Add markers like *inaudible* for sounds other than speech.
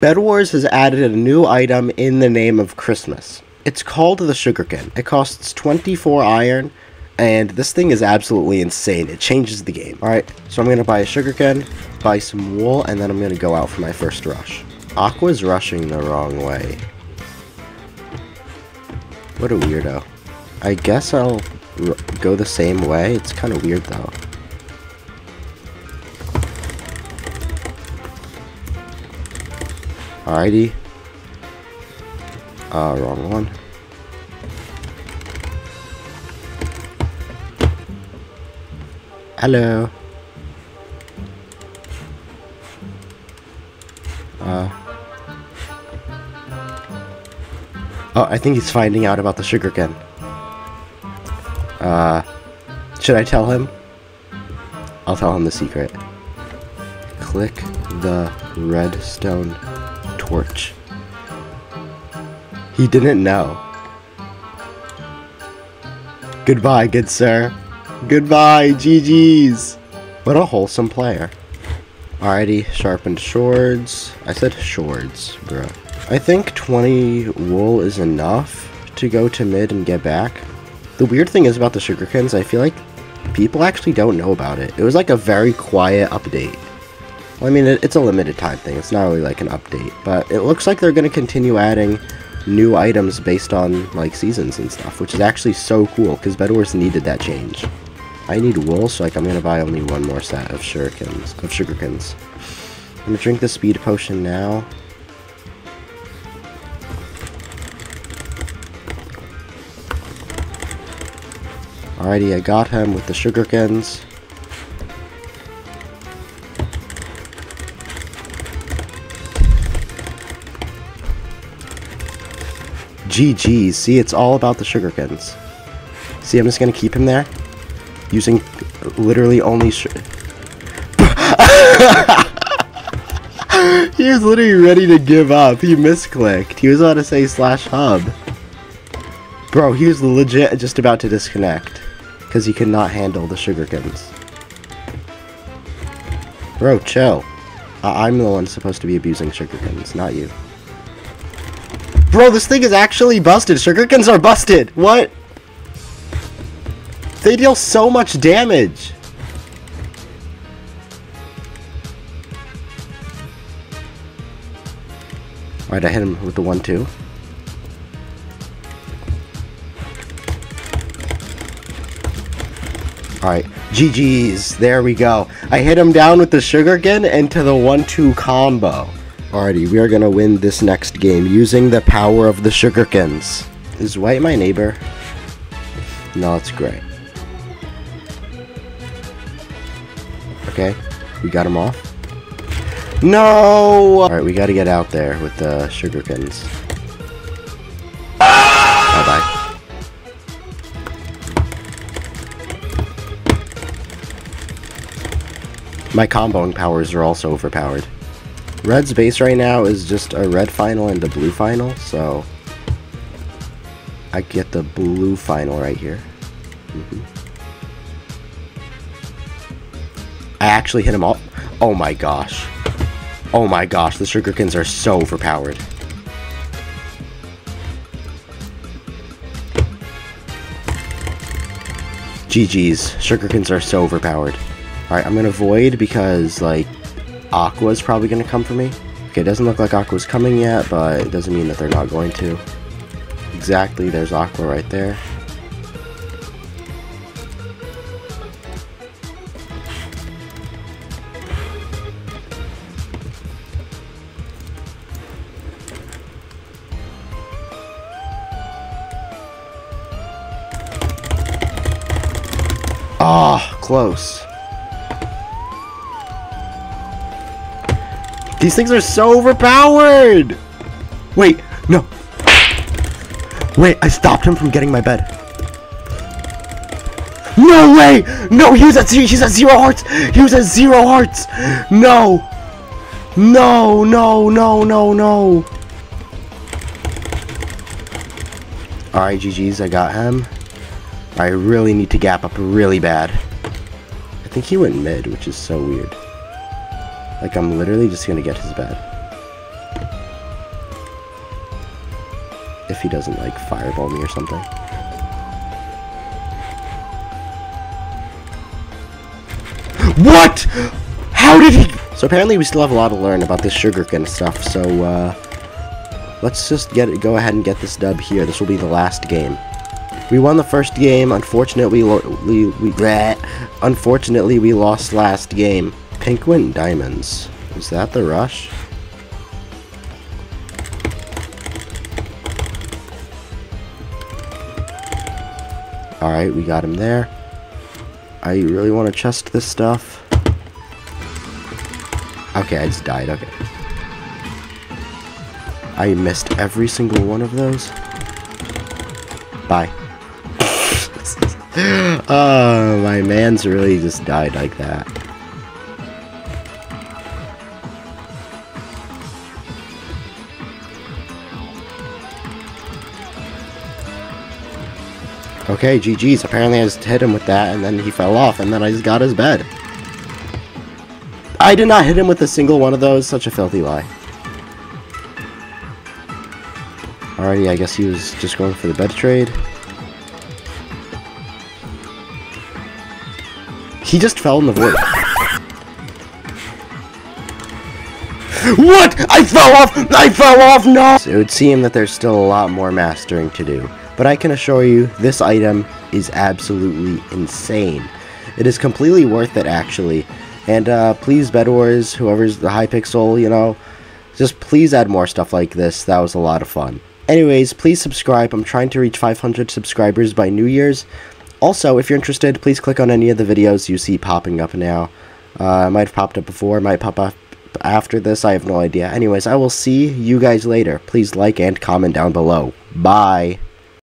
Bed Wars has added a new item in the name of Christmas. It's called the Sugarkin. It costs 24 iron, and this thing is absolutely insane. It changes the game. Alright, so I'm going to buy a Sugarkin, buy some wool, and then I'm going to go out for my first rush. Aqua's rushing the wrong way. What a weirdo. I guess I'll go the same way. It's kind of weird though. Alrighty. Uh, wrong one. Hello. Uh. Oh, I think he's finding out about the sugar cane. Uh, should I tell him? I'll tell him the secret. Click the redstone torch. He didn't know. Goodbye, good sir. Goodbye, GG's. What a wholesome player. Alrighty, sharpened swords. I said swords, bro. I think 20 wool is enough to go to mid and get back. The weird thing is about the sugarcans, I feel like people actually don't know about it. It was like a very quiet update. Well, I mean, it, it's a limited time thing. It's not really like an update, but it looks like they're going to continue adding new items based on like seasons and stuff, which is actually so cool because Bedwars needed that change. I need wool, so like I'm gonna buy only one more set of shurikens of sugarcans. I'm gonna drink the speed potion now. Alrighty, I got him with the sugarcans. GG's. See, it's all about the sugarcans. See, I'm just gonna keep him there. Using literally only *laughs* he was literally ready to give up. He misclicked. He was about to say slash hub. Bro, he was legit just about to disconnect. Because he could not handle the sugarcans. Bro, chill. I'm the one supposed to be abusing sugarcans, not you. Bro, this thing is actually busted. Sugarcans are busted. What? They deal so much damage. Alright, I hit him with the 1-2. Alright, GG's. There we go. I hit him down with the sugar sugarcane into the 1-2 combo. Alrighty, we are gonna win this next game using the power of the sugarcans. Is white my neighbor? No, it's gray. Okay, we got him off. No! Alright, we gotta get out there with the sugarcans. Bye-bye. My comboing powers are also overpowered. Red's base right now is just a red final and a blue final, so I get the blue final right here. Mm -hmm. I actually hit him all. Oh my gosh. Oh my gosh, the Sugarkins are so overpowered. GG's. Sugarkins are so overpowered. Alright, I'm gonna Void because, like, Aqua's probably going to come for me. Okay, it doesn't look like Aqua's coming yet, but it doesn't mean that they're not going to. Exactly, there's Aqua right there. Ah, oh, close. These things are so overpowered! Wait, no. Wait, I stopped him from getting my bed. No way! No, he was at zero, he's at zero hearts! He was at zero hearts! No! No, no, no, no, no! Alright, GG's, I got him. I really need to gap up really bad. I think he went mid, which is so weird. Like, I'm literally just gonna get his bed. If he doesn't, like, fireball me or something. What? How did he... So apparently we still have a lot to learn about this sugar sugarcane stuff, so, uh... Let's just get it, go ahead and get this dub here. This will be the last game. We won the first game. Unfortunately, we, we bleh. unfortunately we lost last game. Pink went diamonds. Is that the rush? Alright, we got him there. I really want to chest this stuff. Okay, I just died. Okay. I missed every single one of those. Bye. *laughs* oh, my man's really just died like that. Okay, GG's. Apparently I just hit him with that, and then he fell off, and then I just got his bed. I did not hit him with a single one of those. Such a filthy lie. Alrighty, I guess he was just going for the bed trade. He just fell in the void. *laughs* what? I fell off! I fell off! No! So it would seem that there's still a lot more mastering to do. But I can assure you, this item is absolutely insane. It is completely worth it, actually. And uh, please, Bed Wars, whoever's the Hypixel, you know, just please add more stuff like this. That was a lot of fun. Anyways, please subscribe. I'm trying to reach 500 subscribers by New Year's. Also, if you're interested, please click on any of the videos you see popping up now. Uh, might have popped up before, might pop up after this, I have no idea. Anyways, I will see you guys later. Please like and comment down below. Bye.